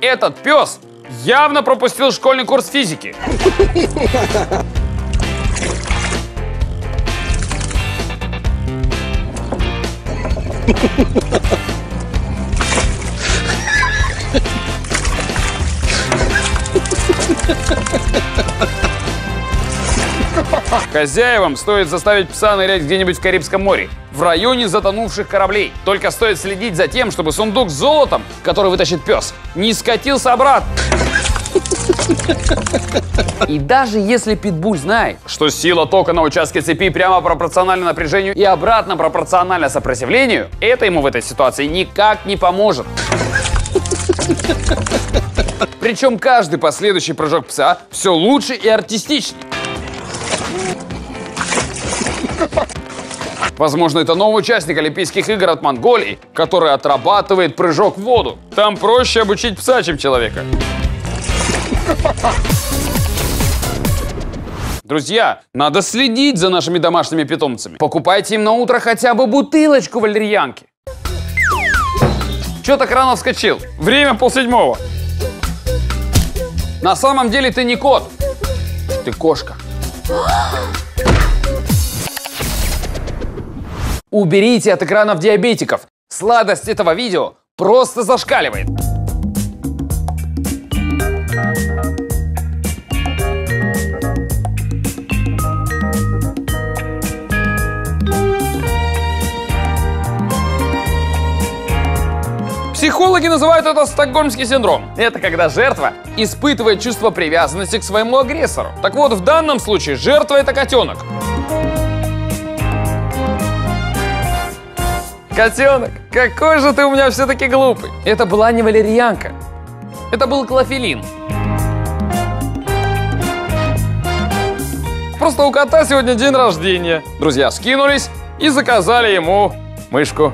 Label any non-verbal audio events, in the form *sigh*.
Этот пес явно пропустил школьный курс физики. *laughs* Хозяевам стоит заставить пса нырять где-нибудь в Карибском море, в районе затонувших кораблей. Только стоит следить за тем, чтобы сундук с золотом, который вытащит пес, не скатился обратно. И даже если питбуль знает, что сила тока на участке цепи прямо пропорциональна напряжению и обратно пропорциональна сопротивлению, это ему в этой ситуации никак не поможет. Причем каждый последующий прыжок пса все лучше и артистичнее. Возможно, это новый участник Олимпийских игр от Монголии, который отрабатывает прыжок в воду. Там проще обучить пса, чем человека. Друзья, надо следить за нашими домашними питомцами. Покупайте им на утро хотя бы бутылочку валерьянки. Че так рано вскочил? Время полседьмого. На самом деле ты не кот. Ты кошка. Уберите от экранов диабетиков. Сладость этого видео просто зашкаливает. Психологи называют это стокгольмский синдром. Это когда жертва испытывает чувство привязанности к своему агрессору. Так вот, в данном случае жертва это котенок. Котенок, какой же ты у меня все-таки глупый. Это была не валерьянка. Это был клофелин. Просто у кота сегодня день рождения. Друзья скинулись и заказали ему мышку.